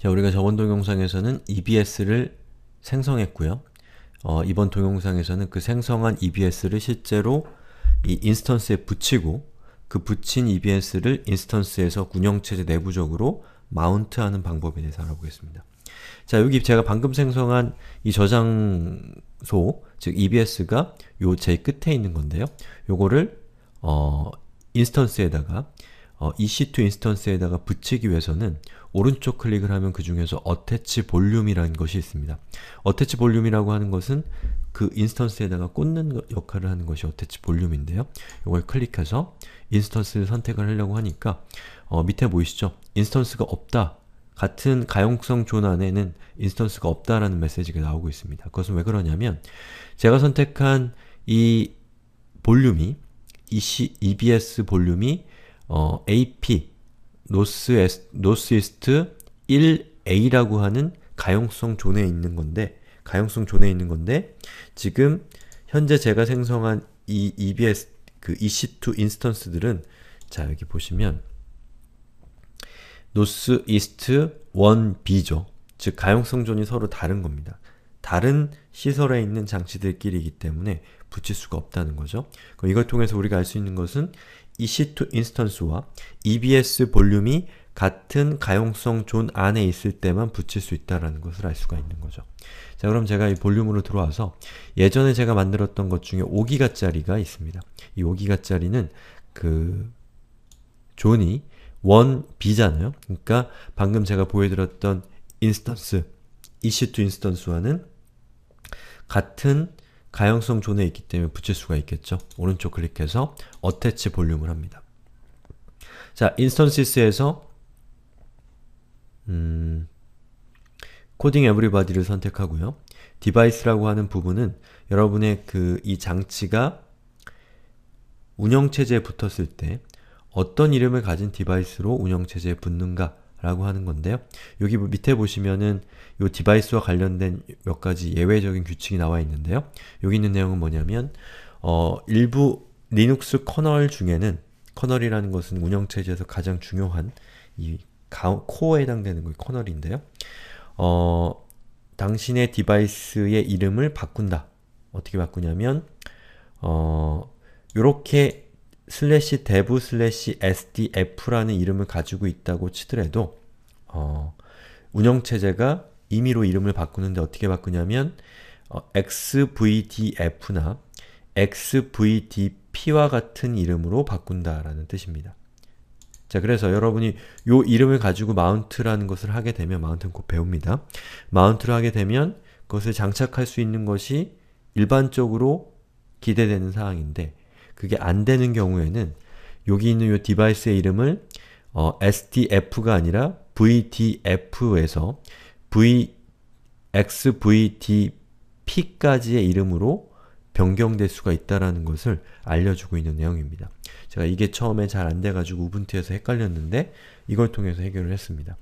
자, 우리가 저번 동영상에서는 EBS를 생성했고요. 어, 이번 동영상에서는 그 생성한 EBS를 실제로 이 instance에 붙이고 그 붙인 EBS를 instance에서 운영체제 내부적으로 mount하는 방법에 대해서 알아보겠습니다. 자, 여기 제가 방금 생성한 이 저장소, 즉 EBS가 요 제일 끝에 있는 건데요. 요거를 어, instance에다가 어, EC2 instance에다가 붙이기 위해서는 오른쪽 클릭을 하면 그 중에서 attach volume이라는 것이 있습니다. attach volume이라고 하는 것은 그 instance에다가 꽂는 역할을 하는 것이 attach volume인데요. 이걸 클릭해서 instance를 선택을 하려고 하니까 어, 밑에 보이시죠? instance가 없다. 같은 가용성 존 안에는 instance가 없다라는 메시지가 나오고 있습니다. 그것은 왜 그러냐면 제가 선택한 이 볼륨이 EC, EBS 볼륨이 어, AP northeast 1A라고 하는 가용성 zone에 있는 건데 가용성 zone에 있는 건데 지금 현재 제가 생성한 이 EBS 그 EC2 instance들은 자 여기 보시면 northeast 1B죠. 즉 가용성 zone이 서로 다른 겁니다. 다른 시설에 있는 장치들끼리이기 때문에 붙일 수가 없다는 거죠. 이걸 통해서 우리가 알 수 있는 것은 EC2 instance와 EBS 볼륨이 같은 가용성 존 안에 있을 때만 붙일 수 있다는 것을 알 수가 있는 거죠. 자 그럼 제가 이 볼륨으로 들어와서 예전에 제가 만들었던 것 중에 5기가짜리가 있습니다. 이 5기가짜리는 그 zone이 1B잖아요. 그러니까 방금 제가 보여드렸던 인스턴스, EC2 인스턴스와는 같은 가용성 zone에 있기 때문에 붙일 수가 있겠죠. 오른쪽 클릭해서 attach 볼륨을 합니다. 자, instances에서 음, coding everybody를 선택하고요. device라고 하는 부분은 여러분의 그 이 장치가 운영체제에 붙었을 때 어떤 이름을 가진 device로 운영체제에 붙는가 라고 하는 건데요. 여기 밑에 보시면은 이 device와 관련된 몇 가지 예외적인 규칙이 나와 있는데요. 여기 있는 내용은 뭐냐면 어, 일부 Linux kernel 중에는 kernel이라는 것은 운영체제에서 가장 중요한 이 가, 코어에 해당되는 거 kernel인데요. 어, 당신의 device의 이름을 바꾼다. 어떻게 바꾸냐면 어, 요렇게 slash dev slash sdf라는 이름을 가지고 있다고 치더라도 어, 운영체제가 임의로 이름을 바꾸는데 어떻게 바꾸냐면 어, xvdf나 xvdp와 같은 이름으로 바꾼다라는 뜻입니다. 자, 그래서 여러분이 요 이름을 가지고 mount라는 것을 하게 되면 mount는 곧 배웁니다. mount를 하게 되면 그것을 장착할 수 있는 것이 일반적으로 기대되는 사항인데 그게 안 되는 경우에는 여기 있는 이 디바이스의 이름을 어, SDF가 아니라 VDF에서 V, XVDP까지의 이름으로 변경될 수가 있다는 것을 알려주고 있는 내용입니다. 제가 이게 처음에 잘 안 돼가지고 우분투에서 헷갈렸는데 이걸 통해서 해결을 했습니다.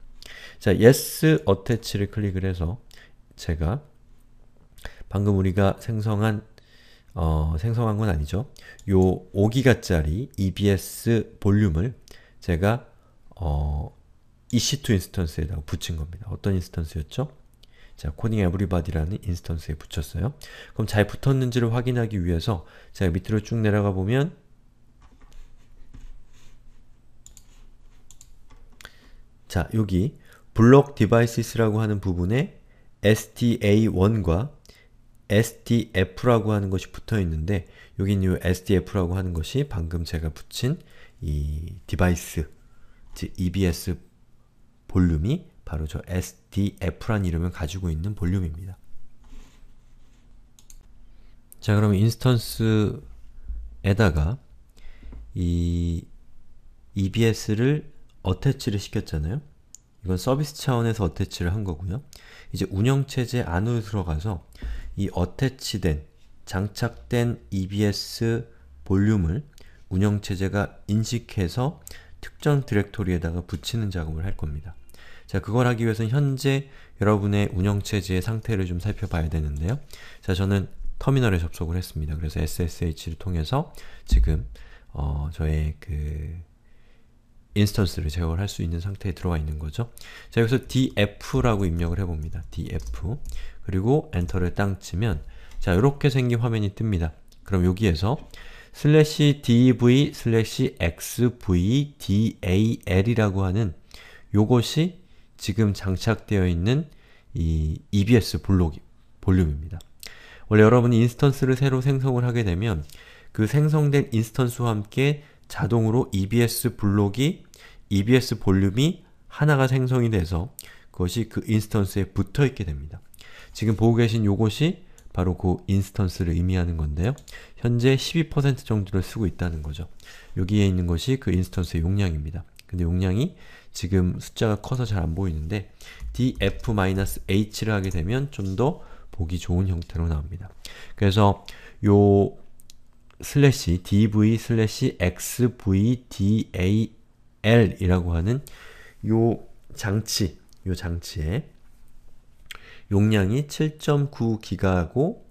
자, Yes Attach를 클릭을 해서 제가 방금 우리가 생성한 어, 생성한 건 아니죠. 요 5기가짜리 EBS 볼륨을 제가 어, EC2 인스턴스에다가 붙인 겁니다. 어떤 인스턴스였죠? 자, coding everybody라는 인스턴스에 붙였어요. 그럼 잘 붙었는지를 확인하기 위해서 제가 밑으로 쭉 내려가 보면 자, 여기 block devices라고 하는 부분에 SDA1과 SDF라고 하는 것이 붙어 있는데 있는 이 SDF라고 하는 것이 방금 제가 붙인 이 디바이스 즉 EBS 볼륨이 바로 저 SDF란 이름을 가지고 있는 볼륨입니다. 자 그럼 인스턴스에다가 이 EBS를 어태치를 시켰잖아요. 이건 서비스 차원에서 어태치를 한 거고요. 이제 운영체제 안으로 들어가서 이 어태치된, 장착된 EBS 볼륨을 운영체제가 인식해서 특정 디렉토리에다가 붙이는 작업을 할 겁니다. 자, 그걸 하기 위해서는 현재 여러분의 운영체제의 상태를 좀 살펴봐야 되는데요. 자, 저는 터미널에 접속을 했습니다. 그래서 SSH를 통해서 지금 어, 저의 그 인스턴스를 제어를 할수 있는 상태에 들어가 있는 거죠. 자, 여기서 df라고 입력을 해봅니다. df 그리고 엔터를 땅 치면 자, 이렇게 생긴 화면이 뜹니다. 그럼 여기에서 슬래시 dev xvda1이라고 하는 요것이 지금 장착되어 있는 이 EBS 블록 볼륨입니다. 원래 여러분이 인스턴스를 새로 생성을 하게 되면 그 생성된 인스턴스와 함께 자동으로 EBS 블록이 EBS 볼륨이 하나가 생성이 돼서 그것이 그 인스턴스에 붙어 있게 됩니다. 지금 보고 계신 요것이 바로 그 인스턴스를 의미하는 건데요. 현재 12% 정도를 쓰고 있다는 거죠. 여기에 있는 것이 그 인스턴스의 용량입니다. 근데 용량이 지금 숫자가 커서 잘 안 보이는데 df-h를 하게 되면 좀 더 보기 좋은 형태로 나옵니다. 그래서 요 슬래시 dev 슬래시 xvda1 이라고 하는 요 장치, 요 장치에 용량이 7.9기가고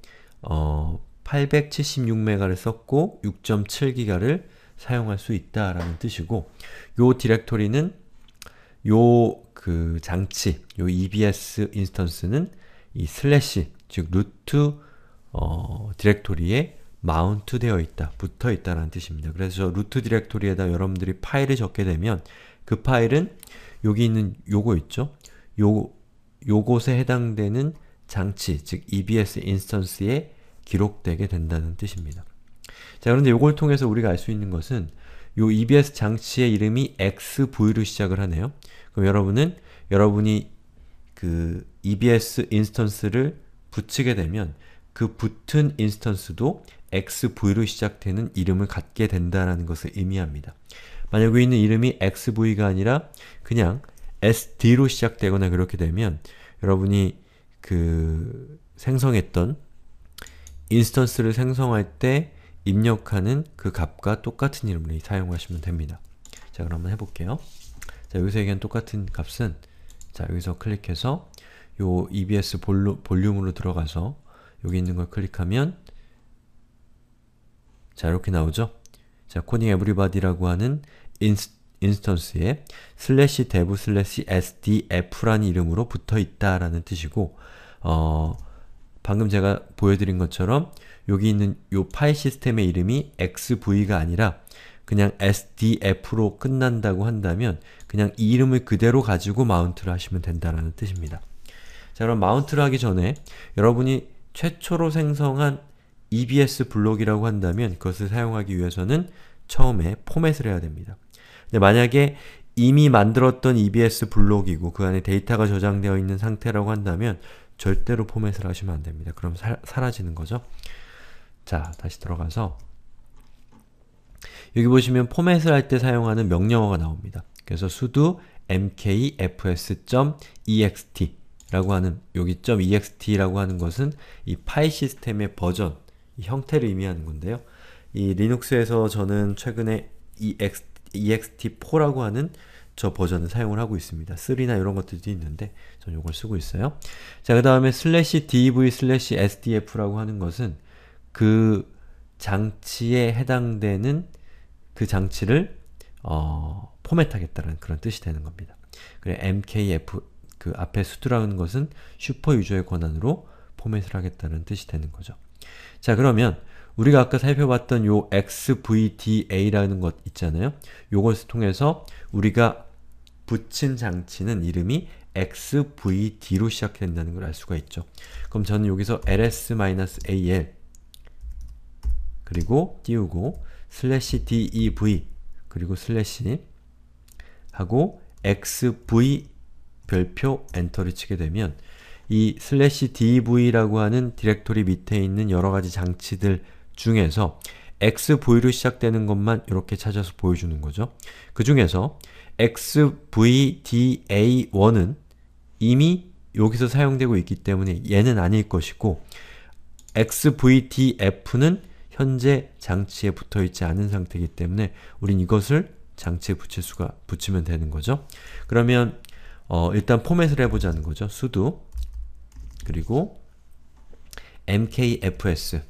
어, 876메가를 썼고 6.7기가를 사용할 수 있다라는 뜻이고 요 디렉토리는 요 그 장치, 요 EBS 인스턴스는 이 슬래시, 즉 루트 어, 디렉토리에 마운트 되어 있다, 붙어 있다라는 뜻입니다. 그래서 루트 디렉토리에다 여러분들이 파일을 적게 되면 그 파일은 여기 있는 요거 있죠? 요, 요곳에 해당되는 장치, 즉 EBS 인스턴스에 기록되게 된다는 뜻입니다. 자, 그런데 요걸 통해서 우리가 알 수 있는 것은 요 EBS 장치의 이름이 XV로 시작을 하네요. 그럼 여러분은 여러분이 그 EBS 인스턴스를 붙이게 되면 그 붙은 인스턴스도 XV로 시작되는 이름을 갖게 된다는 것을 의미합니다. 만약 여기 있는 이름이 XV가 아니라 그냥 SD로 시작되거나 그렇게 되면 여러분이 그 생성했던 인스턴스를 생성할 때 입력하는 그 값과 똑같은 이름을 사용하시면 됩니다. 자, 그럼 한번 해볼게요. 자, 여기서 얘기한 똑같은 값은 자, 여기서 클릭해서 요 EBS 볼륨, 볼륨으로 들어가서 여기 있는 걸 클릭하면 자, 이렇게 나오죠? 자, coding everybody라고 하는 인스, 인스턴스에 슬래시 dev 슬래시 sdf라는 이름으로 붙어 있다라는 뜻이고 어, 방금 제가 보여드린 것처럼 여기 있는 요 파일 시스템의 이름이 xv가 아니라 그냥 sdf로 끝난다고 한다면 그냥 이 이름을 그대로 가지고 마운트를 하시면 된다라는 뜻입니다. 자 그럼 마운트를 하기 전에 여러분이 최초로 생성한 EBS 블록이라고 한다면 그것을 사용하기 위해서는 처음에 포맷을 해야 됩니다. 근데 만약에 이미 만들었던 EBS 블록이고 그 안에 데이터가 저장되어 있는 상태라고 한다면 절대로 포맷을 하시면 안 됩니다. 그럼 사, 사라지는 거죠. 자, 다시 들어가서 여기 보시면 포맷을 할 때 사용하는 명령어가 나옵니다. 그래서 sudo mkfs.ext 라고 하는 여기 .ext라고 하는 것은 이 파일 시스템의 버전, 이 형태를 의미하는 건데요. 이 리눅스에서 저는 최근에 ex, ext4라고 하는 저 버전을 사용을 하고 있습니다. 3나 이런 것들도 있는데 저는 이걸 쓰고 있어요. 자, 그 다음에 슬래시 dev sdf라고 하는 것은 그 장치에 해당되는 그 장치를 어, 포맷하겠다는 그런 뜻이 되는 겁니다. 그래 mkfs 그 앞에 sudo라는 것은 슈퍼 유저의 권한으로 포맷을 하겠다는 뜻이 되는 거죠. 자 그러면 우리가 아까 살펴봤던 요 xvda라는 것 있잖아요. 요것을 통해서 우리가 붙인 장치는 이름이 xvd로 시작된다는 걸 알 수가 있죠. 그럼 저는 여기서 ls-al 그리고 띄우고 슬래시 dev 그리고 슬래시 하고 xv 별표 엔터를 치게 되면 이 슬래시 dev라고 하는 디렉토리 밑에 있는 여러가지 장치들 중에서 xv로 시작되는 것만 이렇게 찾아서 보여주는 거죠. 그 중에서 xvda1은 이미 여기서 사용되고 있기 때문에 얘는 아닐 것이고 xvdf는 현재 장치에 붙어있지 않은 상태이기 때문에 우린 이것을 장치에 붙일 수가 붙이면 되는 거죠. 그러면 어, 일단 포맷을 해보자는 거죠. sudo 그리고 mkfs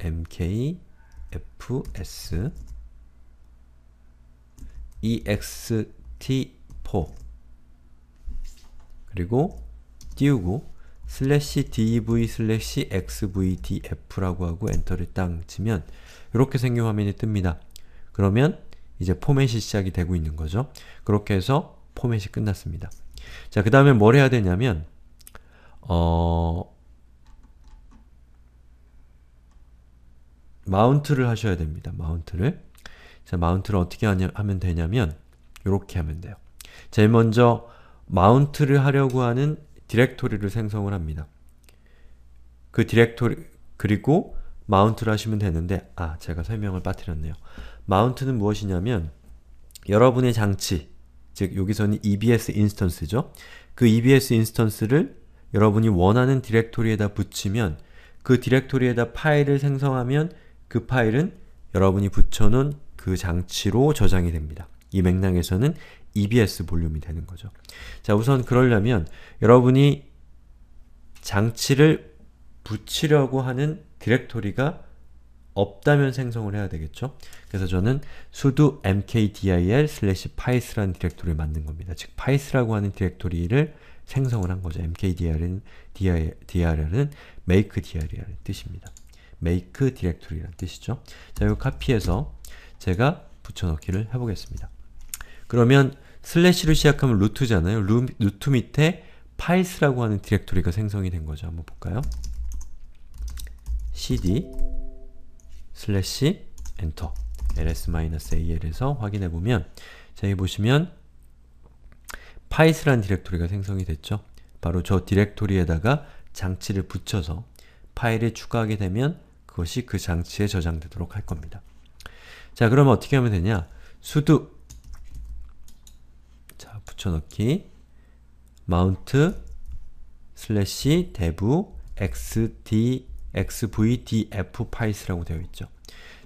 mkfs ext4 그리고 띄우고 슬래시 dev 슬래시 xvdf라고 하고 엔터를 땅 치면 이렇게 생긴 화면이 뜹니다. 그러면 이제 포맷이 시작이 되고 있는 거죠. 그렇게 해서 포맷이 끝났습니다. 자, 그 다음에 뭘 해야 되냐면 어... 마운트를 하셔야 됩니다. 마운트를 자, 마운트를 어떻게 하냐, 하면 되냐면 이렇게 하면 돼요. 제일 먼저 마운트를 하려고 하는 디렉토리를 생성을 합니다. 그 디렉토리 그리고 마운트를 하시면 되는데 아, 제가 설명을 빠뜨렸네요. 마운트는 무엇이냐면 여러분의 장치, 즉 여기서는 EBS 인스턴스죠. 그 EBS 인스턴스를 여러분이 원하는 디렉토리에다 붙이면 그 디렉토리에다 파일을 생성하면 그 파일은 여러분이 붙여놓은 그 장치로 저장이 됩니다. 이 맥락에서는 EBS 볼륨이 되는 거죠. 자, 우선 그러려면 여러분이 장치를 붙이려고 하는 디렉토리가 없다면 생성을 해야 되겠죠. 그래서 저는 sudo mkdir pice라는 디렉토리를 만든 겁니다. 즉, pice라고 하는 디렉토리를 생성을 한 거죠. mkdir은 dir은 make dir이라는 뜻입니다. make 디렉토리라는 뜻이죠. 자, 이거 카피해서 제가 붙여넣기를 해보겠습니다. 그러면 슬래시로 시작하면 루트잖아요. 루, 루트 밑에 files라고 하는 디렉토리가 생성이 된 거죠. 한번 볼까요? cd 슬래시 엔터 ls-al에서 확인해 보면 자 여기 보시면 files라는 디렉토리가 생성이 됐죠. 바로 저 디렉토리에다가 장치를 붙여서 파일을 추가하게 되면 그것이 그 장치에 저장되도록 할 겁니다. 자, 그러면 어떻게 하면 되냐? sudo 자, 붙여넣기 mount 슬래시 dev xd xvdf files라고 되어 있죠.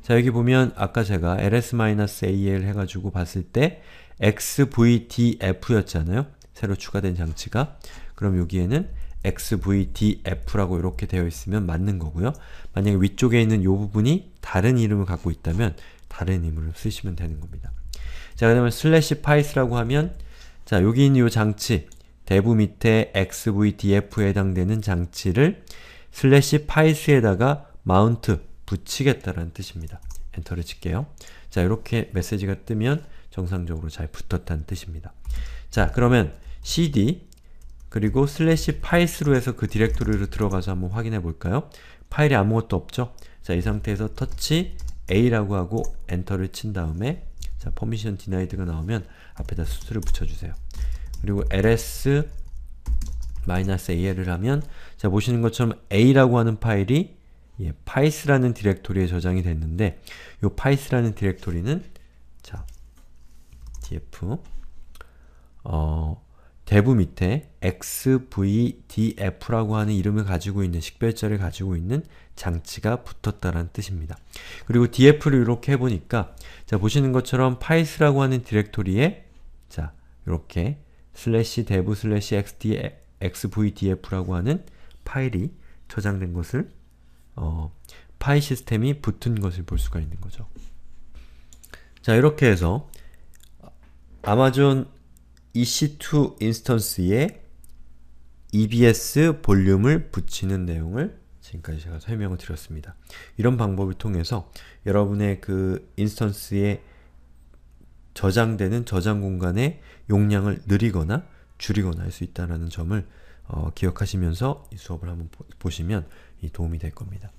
자, 여기 보면 아까 제가 ls-al 해가지고 봤을 때 xvdf였잖아요. 새로 추가된 장치가. 그럼 여기에는 xvdf라고 이렇게 되어 있으면 맞는 거고요. 만약에 위쪽에 있는 이 부분이 다른 이름을 갖고 있다면 다른 이름을 쓰시면 되는 겁니다. 자, 그 다음에 슬래시 files라고 하면 자, 여기 있는 이 장치 dev 밑에 xvdf에 해당되는 장치를 슬래시 files에다가 마운트 붙이겠다라는 뜻입니다. 엔터를 칠게요. 자, 이렇게 메시지가 뜨면 정상적으로 잘 붙었다는 뜻입니다. 자, 그러면 cd 그리고 슬래시 files로 해서 그 디렉토리로 들어가서 한번 확인해 볼까요? 파일에 아무것도 없죠? 자, 이 상태에서 touch A라고 하고 엔터를 친 다음에 자, permission denied가 나오면 앞에다 sudo를 붙여주세요. 그리고 ls -al을 하면 자, 보시는 것처럼 A라고 하는 파일이 예, files라는 디렉토리에 저장이 됐는데 이 files라는 디렉토리는 자, df 어, dev 밑에 xvdf라고 하는 이름을 가지고 있는 식별자를 가지고 있는 장치가 붙었다는 뜻입니다. 그리고 df를 이렇게 해보니까 자 보시는 것처럼 files라고 하는 디렉토리에 자 이렇게 슬래시 dev 슬래시 xvdf라고 하는 파일이 저장된 것을 어, 파이 시스템이 붙은 것을 볼 수가 있는 거죠. 자 이렇게 해서 아마존 EC2 인스턴스에 EBS 볼륨을 붙이는 내용을 지금까지 제가 설명을 드렸습니다. 이런 방법을 통해서 여러분의 그 인스턴스에 저장되는 저장 공간의 용량을 늘리거나 줄이거나 할 수 있다는 점을 어, 기억하시면서 이 수업을 한번 보, 시면 도움이 될 겁니다.